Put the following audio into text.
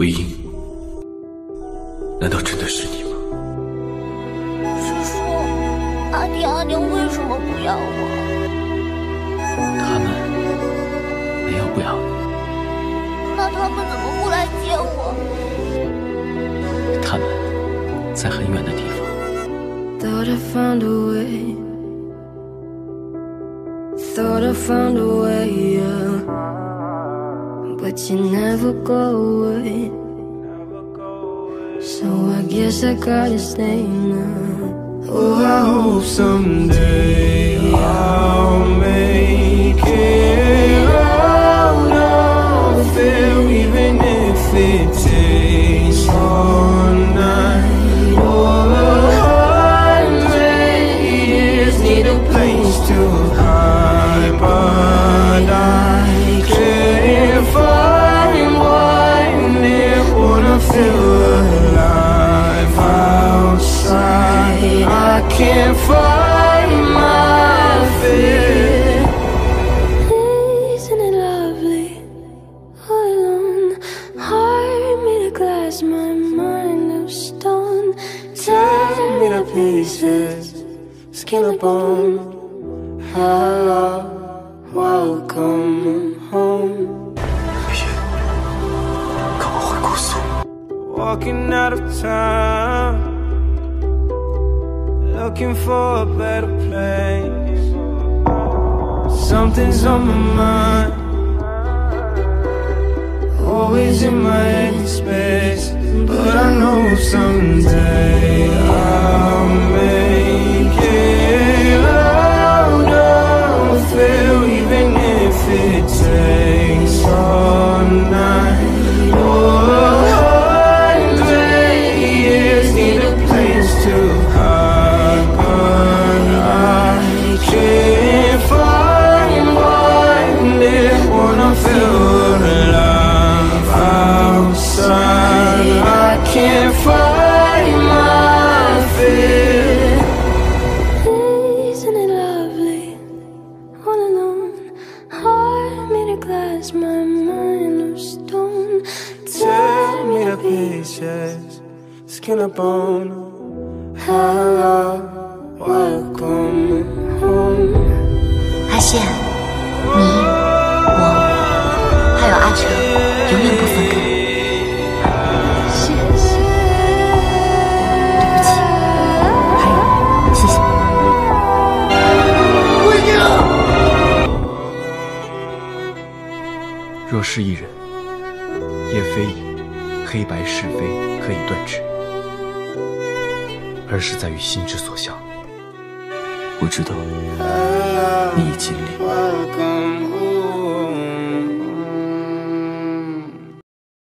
魏婴，难道真的是你吗？师叔，阿弟阿娘为什么不要我？他们没有不要你。那他们怎么不来接我？他们在很远的地方。Thought I found a way. Thought I found a way, yeah. But you never go away. So I guess I gotta stay now. Oh, I hope someday can't find my fear. Isn't it lovely? All alone. Heart made of glass, my mind of stone. Tear me to pieces, skin and bone. Hello, Walking out of town, looking for a better place. Something's on my mind, always in my empty space. But I know someday as my mind of stone. Tear me to pieces, skin a bone. Hello, welcome home. 阿羡，你，我，还有阿澄。若是一人，也非以黑白是非可以断之，而是在于心之所向。我知道，你已尽力。